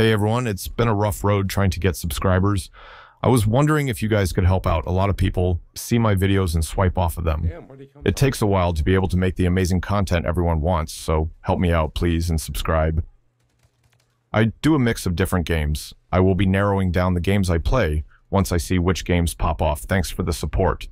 Hey everyone, it's been a rough road trying to get subscribers. I was wondering if you guys could help out. A lot of people see my videos and swipe off of them. It takes a while to be able to make the amazing content everyone wants, so help me out please and subscribe. I do a mix of different games. I will be narrowing down the games I play once I see which games pop off. Thanks for the support.